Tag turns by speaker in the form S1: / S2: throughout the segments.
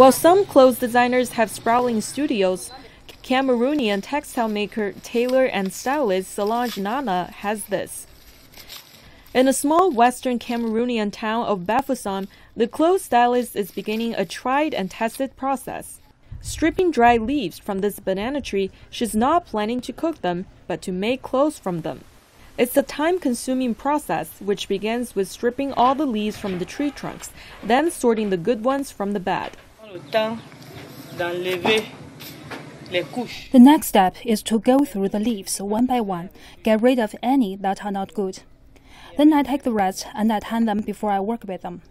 S1: While some clothes designers have sprawling studios, Cameroonian textile maker, tailor, and stylist Solange Nana has this. In a small western Cameroonian town of Bafoussam, the clothes stylist is beginning a tried and tested process. Stripping dry leaves from this banana tree, she's not planning to cook them, but to make clothes from them. It's a time consuming process which begins with stripping all the leaves from the tree trunks, then sorting the good ones from the bad.
S2: The next step is to go through the leaves one by one, get rid of any that are not good. Then I take the rest and I tan them before I work with them.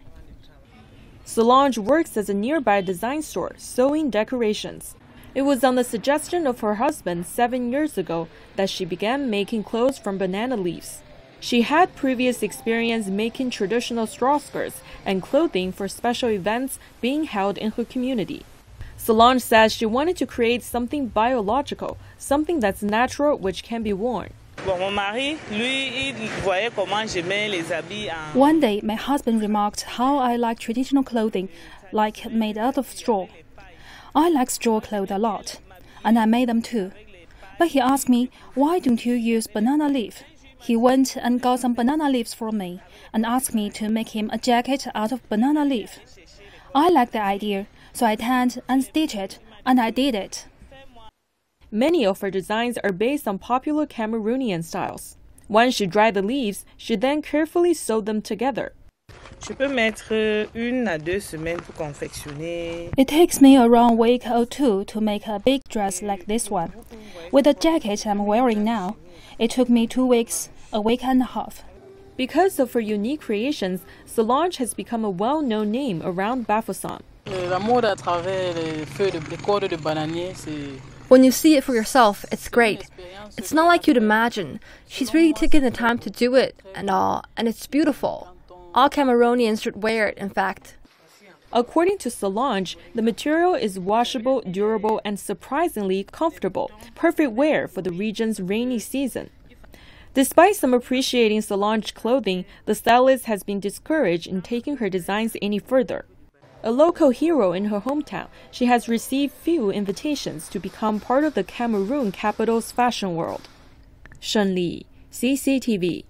S1: Solange works as a nearby design store, sewing decorations. It was on the suggestion of her husband seven years ago that she began making clothes from banana leaves. She had previous experience making traditional straw skirts and clothing for special events being held in her community. Solange says she wanted to create something biological, something that's natural which can be worn.
S2: One day, my husband remarked how I like traditional clothing, like made out of straw. I like straw clothes a lot, and I made them too. But he asked me, why don't you use banana leaf? He went and got some banana leaves for me and asked me to make him a jacket out of banana leaf. I liked the idea, so I tanned and stitched it, and I did it.
S1: Many of her designs are based on popular Cameroonian styles. Once she dried the leaves, she then carefully sewed them together.
S2: It takes me around a week or two to make a big dress like this one. With the jacket I'm wearing now, it took me two weeks, a week and a half.
S1: Because of her unique creations, Solange has become a well known name around Bafoussam.
S3: When you see it for yourself, it's great. It's not like you'd imagine. She's really taken the time to do it and all, and it's beautiful. All Cameroonians should wear it, in fact.
S1: According to Solange, the material is washable, durable, and surprisingly comfortable, perfect wear for the region's rainy season. Despite some appreciating Solange's clothing, the stylist has been discouraged in taking her designs any further. A local hero in her hometown, she has received few invitations to become part of the Cameroon capital's fashion world. Shen Li, CCTV.